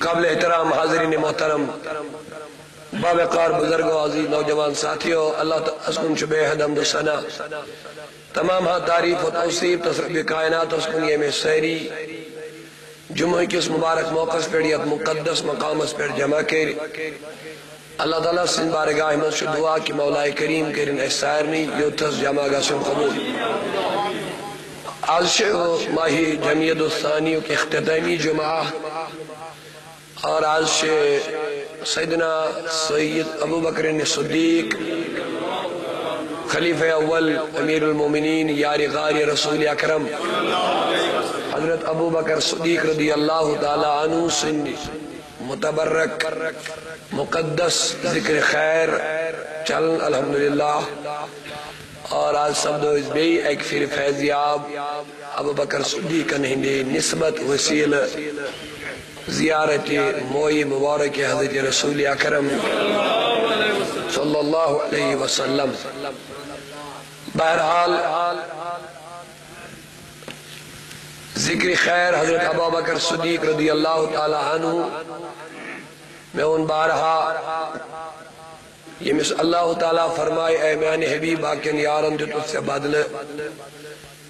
قابل احترام، حاضرین محترم باوقار بزرگ و عزیز نوجوان ساتھیوں، اللہ اسکن شبہ حدم و سنا تمام ہاں تعریف و توصیف، تصرف کائنات اسکن میں سیری۔ جمعہ کس مبارک موقع پر یہ مقدس مقام اس پر جمع کر۔ اللہ تعالیٰ سن بارگاہ میں شد دعا کہ مولا کریم کرن احسائرنی یو تس جمع گا سن قبول۔ آج ماہی جمعیت الثانی کی اختتامی جمعہ۔ اور آج سے سیدنا سید ابو بکر صدیق، خلیفہ اول امیر المومنین یار غار رسول اکرم، حضرت ابو بکر صدیق رضی اللہ تعالی عنہ سن متبرک، مقدس ذکر خیر چل، الحمدللہ۔ اور آج سب دو اس بے ایک پھر فیضیاب ابو بکر صدیق انہی نسبت وسیل زیارت موئی مبارک حضرت رسول اکرم صلی اللہ علیہ وسلم۔ بہرحال ذکر خیر حضرت ابا بکر صدیق رضی اللہ تعالی عنہ۔ میں ان بارہا یہ مس اللہ تعالیٰ فرمائے، اے میان حبیب آکن یارن، جو تجھ سے بدل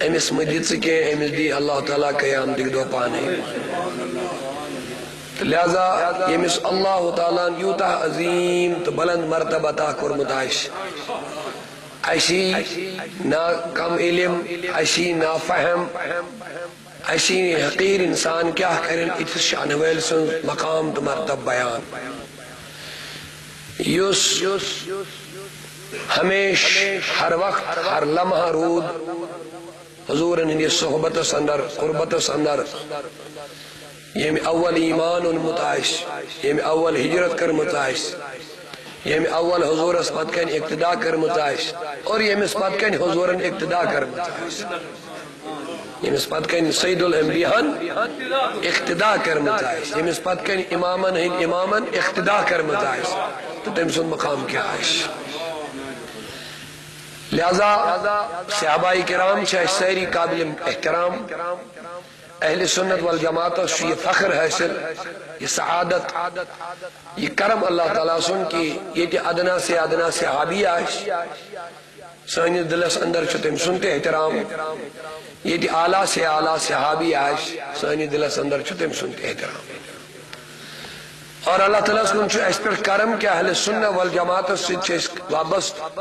امس مجد سکے امس دی اللہ تعالیٰ قیام دکھ دو پانے لہذا یہ مس اللہ تعالیٰ یوتا عظیم تو بلند مرتبہ تا کرمتائش ایسی نا کم علم ایسی نا فہم ایسی حقیر انسان کیا کرن اتس شانویل سن مقام تو مرتب بیان۔ یوس ہمیش ہر وقت، ہر لمحہ رود، حضور انہی صحبت سندر، قربت سندر۔ یہ میں اول ایمان ان متعش یہ یعنی میں اول ہجرت کر متعش یعنی اول حضور اسپت کن اقتداء کر متعش اور یہ میں کن حضور اقتداء کر متعش یہ کن سید الانبیاء اقتداء کر متعش یہ کن امامن ہن امامن اقتداء کر متعش تو تم سن مقام کیا عائش لہذا صحابہ کرام چاہے سیری قابل احترام اہل سنت والجماعت یہ فخر حاصل، یہ سعادت، یہ کرم اللہ تعالیٰ سن کی، یہ ادنا سے ادنا صحابی آئش سانی دلس اندر چھو تم سنتے احترام۔ یہ کہ آلہ سے آلہ صحابی آئش سانی دلس اندر چھو تم سنتے احترام۔ اور اللہ تعالیٰ سن چھو اس پر کرم کہ اہل سنت والجماعت سے چھو وابست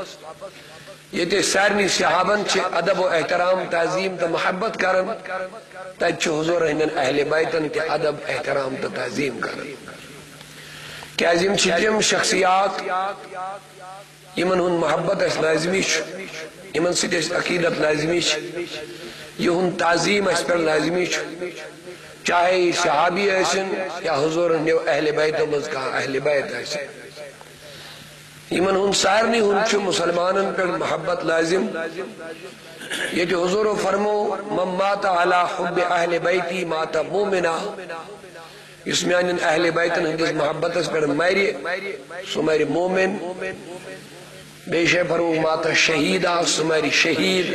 یہ تے سارنی صحابن چھے ادب و احترام، تعظیم تا محبت کرن۔ تا چھو حضور رہنن اہل بیتن تے ادب، احترام تا تعظیم کرن۔ کہ عظیم چھتیم شخصیات، یمن ہن محبت اس لازمی چھو۔ یمن سید اس عقیدت لازمی چھو یہ ہن تعظیم اس پر لازمی چھو۔ چاہے یہ صحابی ایسن یا حضور رہنن اہل بیت و مزکا اہل بیت ایسن ایمن ہن سارنی ہن چھو مسلمانن پر محبت لازم۔ یہ جو حضور فرمو، من مات علی حب اہل بیتی، مات مومنا اس میں ان اہل بیتن ہندس محبت اس پر میری سو میری مومن۔ بے شے فرمو، مات شہیدہ سو میری شہید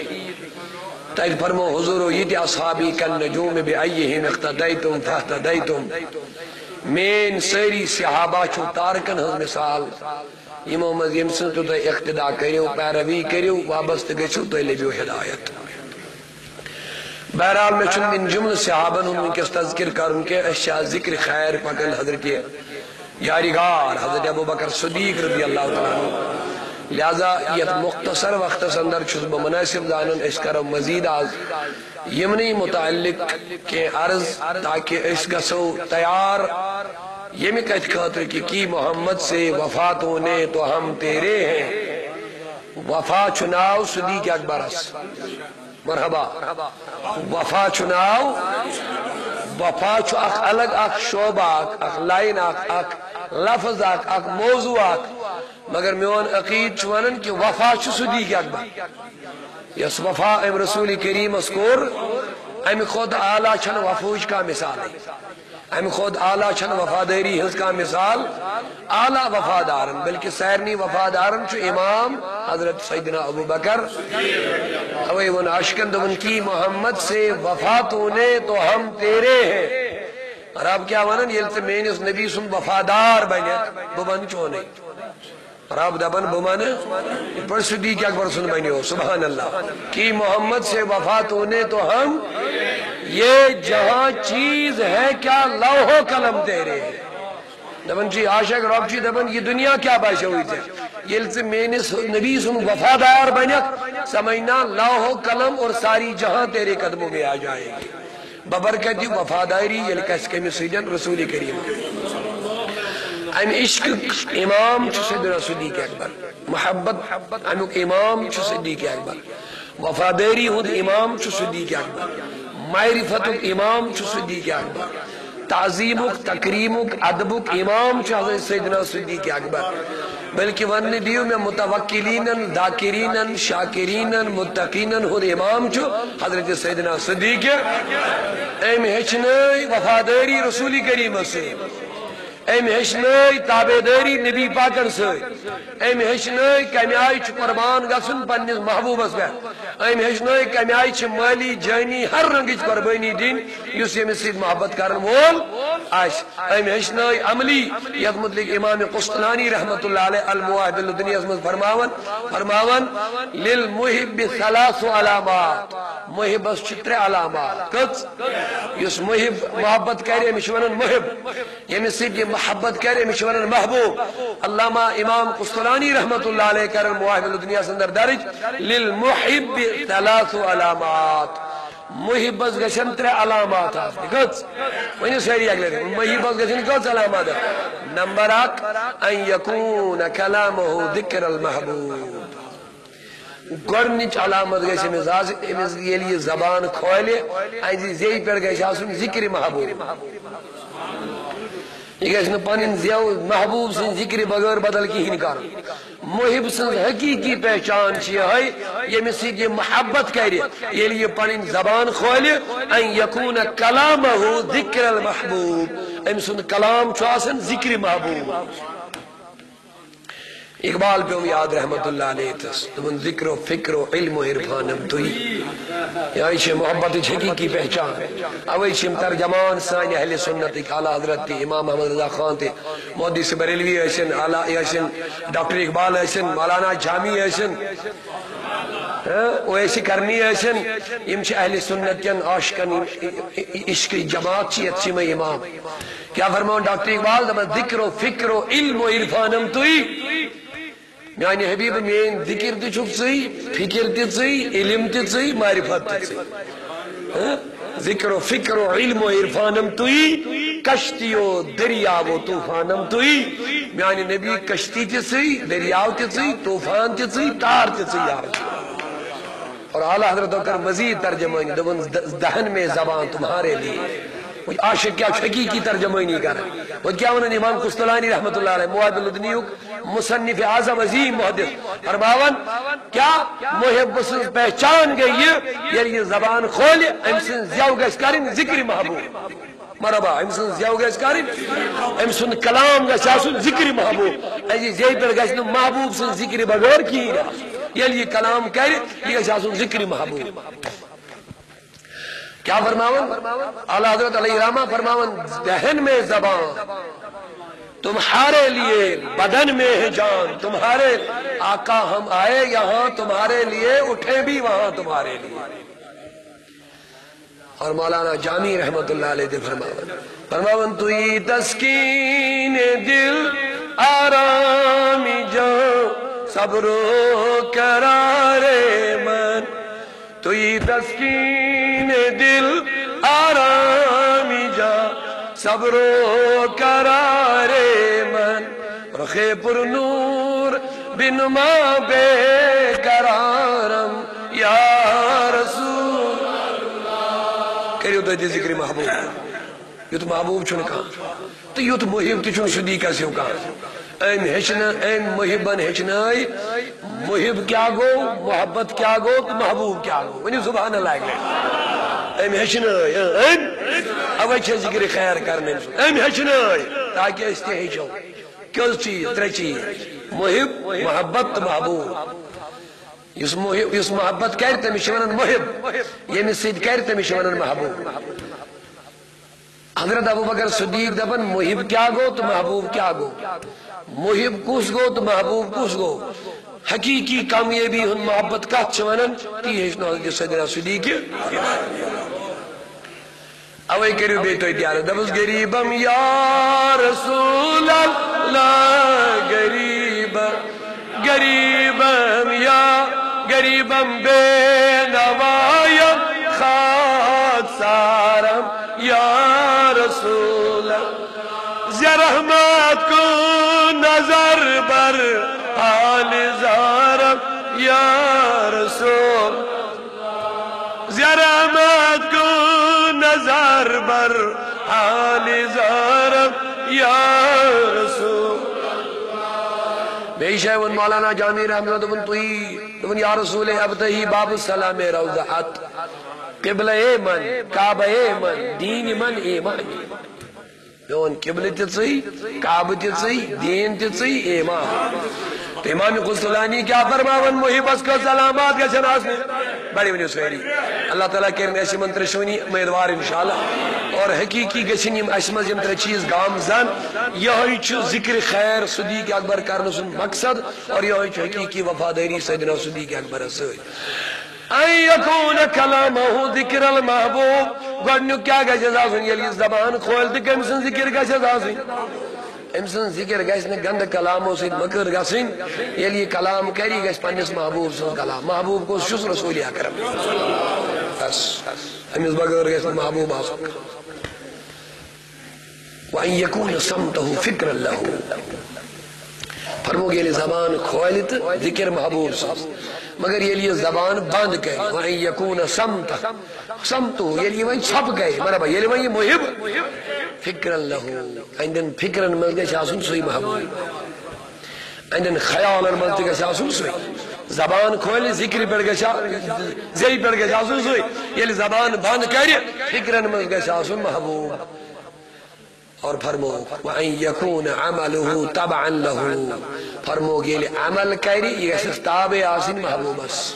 تاید فرمو، حضور یہ اصحابی کن نجوم بے ایہم اقتدیتم فاہتدیتم مین سری صحابہ چھو تارکن ہز مثال. یہ محمد یمسن تو تو اقتداء کریو، پیروی کریو وابست گچھو تو لیبیو ہدایت. بہرحال میں چند ان جمل صحابن ان کے تذکر کرن کے اشیاء ذکر خیر پکل حضرت یاریگار، حضرت ابو بکر صدیق رضی اللہ تعالیٰ لہذا یہ مختصر وقت سندر چھز بمناسب دانن، اس کرم مزید آز یمنی متعلق کے عرض تاکہ اس گسو تیار یہ میں خاطر کی کی محمد سے وفات ہونے تو ہم تیرے ہیں۔ وفا چناو صدیق اکبر اس۔ مرحبا۔ وفا چناو وفا چو اک الگ اک شعبہ اک اک لائن اک اک لفظ اک اک موضوع اک مگر میون عقید چوانن کہ وفا چو صدیق اکبر۔ یس وفا ام رسول کریم اسکور ام خود آلہ چھن وفوج کا مثال ہے۔ ہم خود اعلیٰ چھن وفاداری ہز کا مثال۔ اعلیٰ وفادارن، بلکہ سیرنی وفادارن چو امام حضرت سیدنا ابو بکر۔ اوے ون عشقن دون کی محمد سے وفات ہونے تو ہم تیرے ہیں۔ رب کیا ونان یل ژٕ میٲنِس نبی سُنٛد وفادار بنیکھ بہٕ بنہٕ چونٕے۔ رب دپن بہٕ منہٕ پر صدیق اکبر سن بنیو سبحان اللہ۔ کہ محمد سے وفا تو نے تو ہم، یہ جہاں چیز ہے کیا لوح و قلم تیرے دپن جی عاشق رب جی دپن یہ دنیا کیا باشا ہوئی تھے یل ژٕ میٲنِس نبی سُنٛد وفادار بنیکھ سمجھنا لوح و قلم اور ساری جہاں تیرے قدموں میں آ جائے گی۔ ببرکت دی وفاداری یل کس کمس سجن رسول کریم۔ ام عشق امام چھ سیدنا صدیق اکبر، محبت امیک امام چھ صدیق اکبر، وفاداری ہند امام چھ صدیق اکبر، معرفت امام چھ صدیق اکبر، تعظیمک، تکریمک، ادبک امام چھ حضرت سیدنا صدیق اکبر، بلکہ ون دیو میں متوکلین داکرین شاکرین متقین ہند امام چھ حضرت سیدنا صدیق۔ ام ہچنائی وفاداری رسول کریم سے۔ ام ہشنائی تابداری نبی پاکر سے ام ہشنائی کمی آئی چھ قربان گسن پنیس محبوبس پہ ام ہشنائی کمی آئی چھ مالی جانی ہر رنگی چھ قربانی دین یس یم سید محبت کرن وول آش ام ہشنائی عملی ید مدلک امام قسطلانی رحمت اللہ علیہ المواحد اللہ دنیا اسمت فرماون فرماون للمحب ثلاث علامات محب اس چتر علامات کت یس محب محبت کرے مشونن محب یم سید یہ محبت کرے مشورن محبوب۔ علامہ امام قسطلانی رحمت اللہ علیہ کرن مواہب الدنیا سندر درج للمحب ثلاث علامات۔ محبت گشن ترے علامات آف۔ گز ونی سیری اگلے دے محبت گشن گز علامات آف۔ نمبر اک ان یکون کلامه ذکر المحبوب۔ گرنچ علامت گیس امز امز یہ زبان کھولے ایزی زی پر گیس آسن ذکر محبوب۔ یہ گھس پن زیو محبوب سن ذکر بغیر بدل کی ہی نکار محب سن حقیقی پہچان ہے یہ مسید یہ محبت کرے یل یہ پن زبان کھول ان یکون کلامہ ذکر المحبوب۔ ام سن کلام چھ آسن ذکر محبوب۔ اقبال پہ ہم یاد رحمت اللہ علیہ تس تمن ذکر و فکر و علم و عرفانم توی یا ایچے محبت چھکی کی پہچان۔ او ایچے ترجمان سائن اہل سنت ایک اعلیٰ حضرت تی امام محمد رضا خان تی مودی سے بریلوی ایسن اعلیٰ ایسن ڈاکٹر اقبال ایسن مولانا جامی ایسن وہ ایسی کرنی ایسن امچ اہل سنت کن عاشقن، عشق جماعت چی اچھی میں امام۔ کیا فرماؤں، ڈاکٹر اقبال ذکر و فکر و علم و عرفانم توی میانی حبیب مین ذکر تی چھپ سی فکر تی سی علم تی سی معرفت تی سی ہاں؟ ذکر و فکر و علم و عرفانم توی کشتی و دریاو و توفانم توی میانی نبی کشتی تی سی دریاو تی سی توفان تی سی تار تی سی یار. اور اعلیٰ حضرت کر مزید ترجمہ دہن میں زبان تمہارے لیے۔ عاشق کیا شکی کی ترجمہ ہی نہیں کر وہ کیا انہوں نے امام قسطلانی رحمت اللہ علیہ، مواد الدنیوک، مصنف اعظم عظیم محدث فرماون، کیا محب سن پہچان گئی یہ یعنی یہ زبان کھول امسن زیو گش کرن ذکر محبوب۔ مرحبا امسن زیو گش کرن امسن کلام گش آسن ذکر محبوب۔ ایجی زی پر گش محبوب سن ذکر بغیر کی یعنی یہ کلام کر یہ گش آسن ذکر محبوب۔ کیا فرماون؟ اعلیٰ حضرت علیہ رامہ فرماون دہن میں زبان، تمہارے لیے بدن میں ہے جان، تمہارے آقا ہم آئے یہاں، تمہارے لیے اٹھے بھی وہاں، تمہارے لیے۔ اور مولانا جامی رحمت اللہ علیہ دے فرماون فرماون، تو یہ تسکین دل آرام جان، صبر و قرار من تو یہ تسکین دل آرام جا صبر و قرار من رخ پر نور بن ما بے قرارم یا رسول کریو تو دی ذکر محبوب یہ تو محبوب چھن کہاں تو یہ تو محب تو چھن شدی کیسے ہو کہاں ایم ہچنا ایم محبن ہچنائی محب کیا گو، محبت کیا گو تو محبوب کیا گو ونی سبحان اللہ گئے۔ ایم ہچنائی ہاں، ایم۔ اوہ چھے ذکر خیر کرنے ایم ہچنائی تاکہ اس کے ہچو کیوں چیز ترے چیز۔ محب، محبت، محبوب۔ یس یس محبت کرتے مشونن محب۔ یعنی یمی سید کرتے مشونن محبوب۔ حضرت ابو بکر صدیق دپن محب کیا گو تو محبوب کیا گو؟ محب کس گو تو محبوب کس گو۔ حقیقی کامیابی ہن محبت کت چھ تی ہیچنو حضرت سیدنا صدیق اوے کریو بیتو اتیار دبس گریبم، یا رسول اللہ گریبم گریبم، یا گریبم بے یا رسول زی رحمت کو نظر بر، حال زارم یا رسول۔ بیش ہے ون مولانا جامی رحمت دون توی دون یا رسول ابتہی باب السلام روضحت۔ قبل ایمن کعب ایمن دین من ایمان۔ دون قبل تیسی کعب تیسی دین تیسی ایمان۔ تو امام قسطلانی کیا فرماون محبس کو سلامات کا شناس میں۔ بڑی ونی سویری۔ اللہ تعالیٰ کرنے ایسی منتر شونی، امیدوار انشاءاللہ۔ اور حقیقی گشن یم اشمز یم تر چیز گام زن۔ یہ چھو ذکر خیر صدیق اکبر کرنے سن مقصد، اور یہ چھو حقیقی وفاداری سیدنا صدیق اکبر سوئی ان یکون کلامہ ذکر المحبوب۔ گوڑنیو کیا گشت آسن یلی زبان کھول دکم سن ذکر گشت آسن امسن ذکر گیس نے گند کلامو سید مکر گسن یلی کلام کری گیس پنیس محبوب سن کلام۔ محبوب کو شس رسولی اکرم بس ہمیز بغیر گیس محبوب آسن وَأَن يَكُونَ سَمْتَهُ فِكْرَ اللَّهُ فرمو گے زبان کھولت ذکر محبوب سن۔ مگر یہ لیے زبان بند گئے وَأَن يَكُونَ سَمْتَ سَمْتُ یہ لیے وہی چھپ گئے مرحبا، یہ لیے وہی محب۔ فكرا له. عندن فكرا ملتقى شاسون سوي محبوب عندن خيال ملتقى شاسون سوي. زبان کھول ذکر پر گشا زی پر پہ گا سہ یل زبان بان کر فکر فکرن گشا سن محبوب اور فرمو وَأَن يَكُونَ عَمَلُهُ تَبَعًا لَهُ. فرمو یل عمل کری یہ گژھس تابع آسن محبوب محبوبس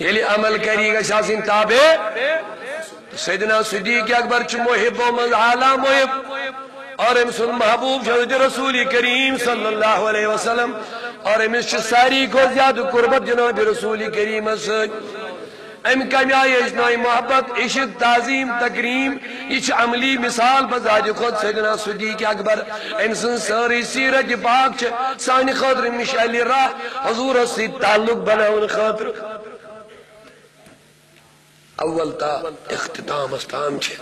یل عمل کری یہ گژھس آسن تابع سیدنا صدیق اکبر چھ محب و من محب اور امسن محبوب شہد رسول کریم صلی اللہ علیہ وسلم اور امس چھ ساری کو زیادہ قربت جناب رسول کریم سن ام کمیائی اجنائی محبت، عشق، تعظیم، تکریم یہ عملی مثال بزاج خود سیدنا صدیق اکبر۔ انسان ساری سیرت پاک چھ سانی خاطر مشعلی راہ، حضور سے تعلق بناون خاطر۔ اول تا اختتام استام چھے۔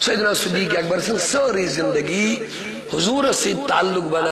سیدنا صدیق اکبر سن ساری زندگی حضور سے تعلق بنا